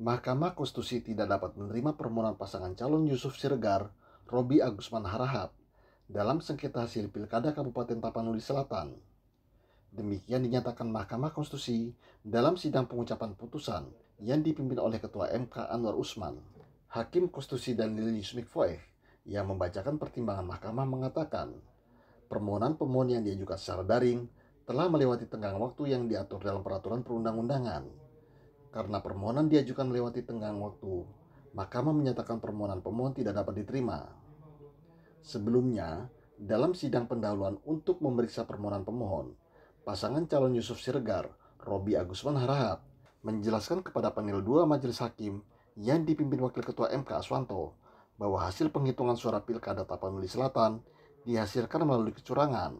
Mahkamah Konstitusi tidak dapat menerima permohonan pasangan calon Yusuf Siregar, Robi Agusman Harahap, dalam sengketa hasil Pilkada Kabupaten Tapanuli Selatan. Demikian dinyatakan Mahkamah Konstitusi dalam sidang pengucapan putusan yang dipimpin oleh Ketua MK Anwar Usman. Hakim Konstitusi Daniel Yusmik Foeh yang membacakan pertimbangan mahkamah mengatakan permohonan pemohon yang diajukan secara daring telah melewati tenggang waktu yang diatur dalam peraturan perundang-undangan karena permohonan diajukan melewati tenggang waktu, Mahkamah menyatakan permohonan pemohon tidak dapat diterima. Sebelumnya, dalam sidang pendahuluan untuk memeriksa permohonan pemohon, pasangan calon Yusuf Siregar, Robi Agusman Harahap, menjelaskan kepada panel 2 Majelis Hakim yang dipimpin Wakil Ketua MK Aswanto bahwa hasil penghitungan suara Pilkada Tapanuli Selatan dihasilkan melalui kecurangan.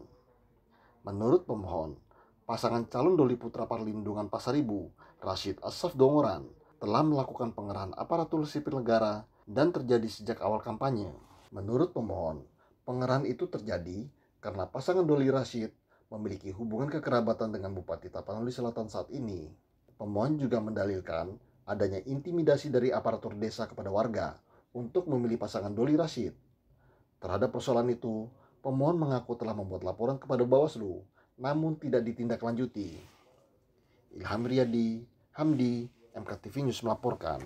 Menurut pemohon, pasangan calon Doli Putra Perlindungan Pasaribu, Rashid Asaf Dongoran, telah melakukan pengerahan aparatur sipil negara dan terjadi sejak awal kampanye. Menurut pemohon, pengerahan itu terjadi karena pasangan Doli Rashid memiliki hubungan kekerabatan dengan Bupati Tapanuli Selatan saat ini. Pemohon juga mendalilkan adanya intimidasi dari aparatur desa kepada warga untuk memilih pasangan Doli Rashid. Terhadap persoalan itu, pemohon mengaku telah membuat laporan kepada Bawaslu namun tidak ditindaklanjuti. Ilham Riyadi, Hamdi, MKTV News melaporkan.